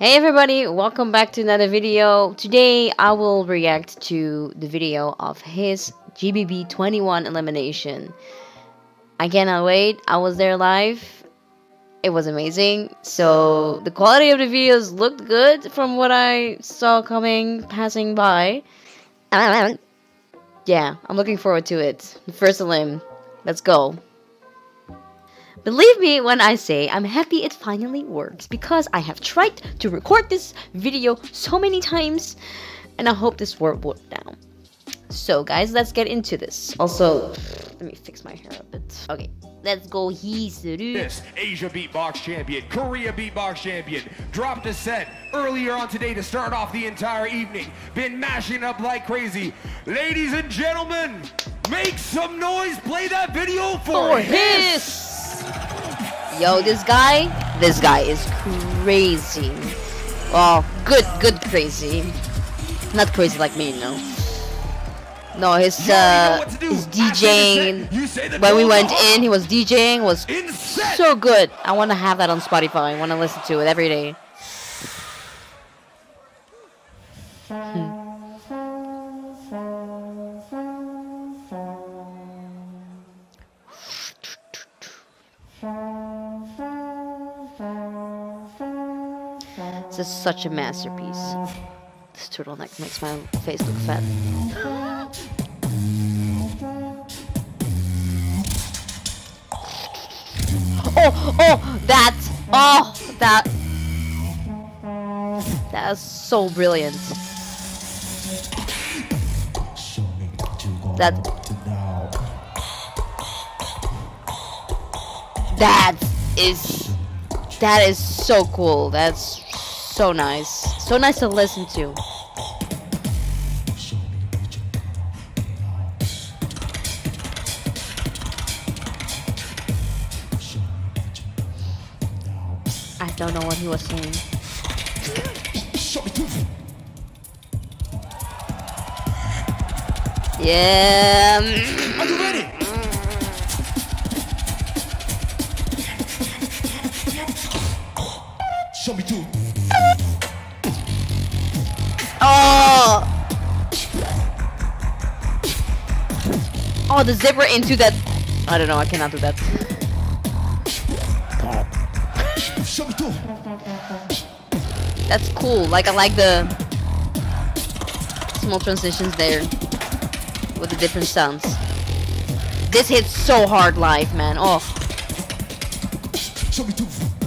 Hey everybody, welcome back to another video. Today I will react to the video of Hiss GBB 21 elimination. I cannot wait, I was there live. It was amazing. So the quality of the videos looked good from what I saw coming, passing by. Yeah, I'm looking forward to it. The first elim. Let's go. Believe me when I say I'm happy it finally works because I have tried to record this video so many times and I hope this worked now. So guys, let's get into this. Also, let me fix my hair a bit. Okay, let's go Hisuru. This Asia Beatbox Champion, Korea Beatbox Champion, dropped a set earlier on today to start off the entire evening. Been mashing up like crazy. Ladies and gentlemen, make some noise, play that video for, For Hiss Yo, this guy, this guy is crazy. Well, good, good crazy. Not crazy like me, no. No, his uh, his DJing. When we went in, he was DJing. Was so good. I want to have that on Spotify. I want to listen to it every day. Hmm. This is such a masterpiece. This turtleneck makes my face look fat. Oh, oh, that, oh, that, that is so brilliant. That, that is, that is so cool. That's so nice. So nice to listen to. I don't know what he was saying. Yeah. Are you ready? Show me two. Oh! Oh, the zipper into that. I don't know, I cannot do that. Show me two. That's cool. Like, I like the small transitions there with the different sounds. This hits so hard live, man. Oh. Show me two. Oh,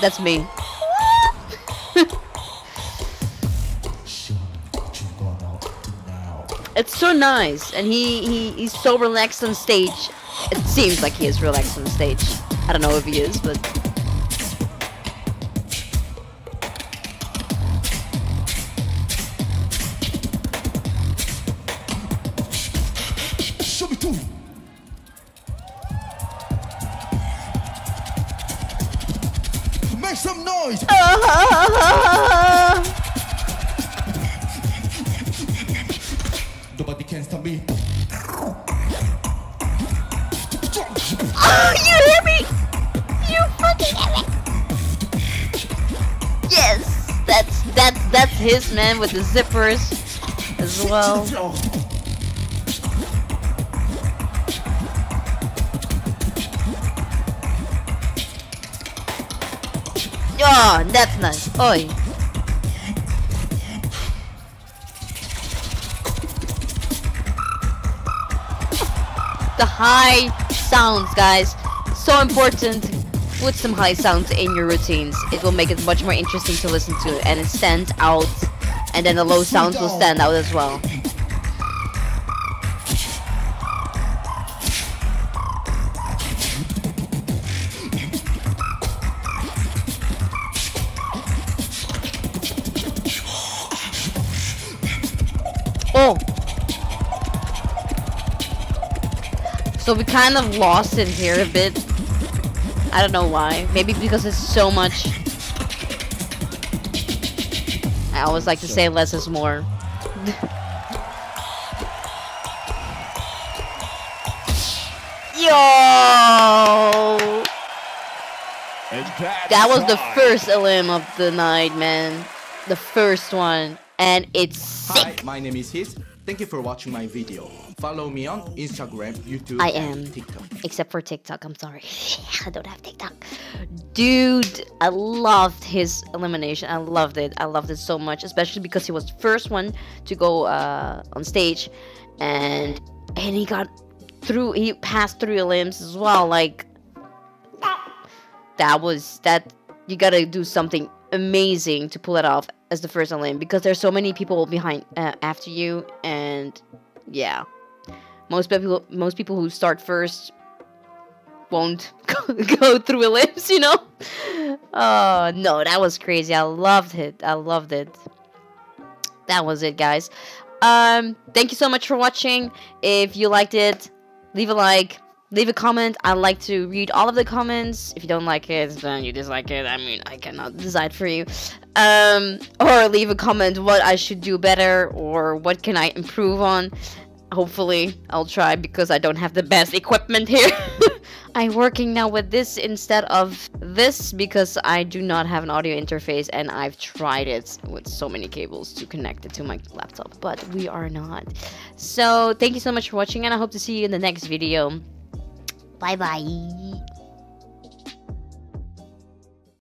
That's me. It's so nice, and he, he he's so relaxed on stage. It seems like he is relaxed on stage. I don't know if he is, but some noise. Nobody can stop me. Oh, you hear me? You fucking hear me? Yes, that's that's that's his man with the zippers as well. Oh, that's nice. Oi. The high sounds, guys. So important. Put some high sounds in your routines. It will make it much more interesting to listen to and it stands out. And then the low sounds will stand out as well. So we kind of lost it here a bit. I don't know why. Maybe because it's so much. I always like to say less is more. Yo! That was the first elim of the night, man. The first one. And it's Hi, my name is Hiss. Thank you for watching my video. Follow me on Instagram, YouTube, I and am. TikTok. Except for TikTok, I'm sorry. I don't have TikTok. Dude, I loved his elimination. I loved it. I loved it so much, especially because he was the first one to go uh, on stage, and and he got through. He passed through limbs as well. Like that was that. You gotta do something amazing to pull it off as the first limb because there's so many people behind uh, after you, and yeah. Most people most people who start first won't go, through ellipse you know? Oh no that was crazy. I loved it. I loved it. That was it guys. Um thank you so much for watching. If you liked it leave a like leave a comment i like to read all of the comments if you don't like it then you dislike it i mean i cannot decide for you um or leave a comment what i should do better or what can i improve on hopefully I'll try because I don't have the best equipment here. I'm working now with this instead of this because I do not have an audio interface and I've tried it with so many cables to connect it to my laptop, but we are not. So thank you so much for watching and I hope to see you in the next video. 拜拜。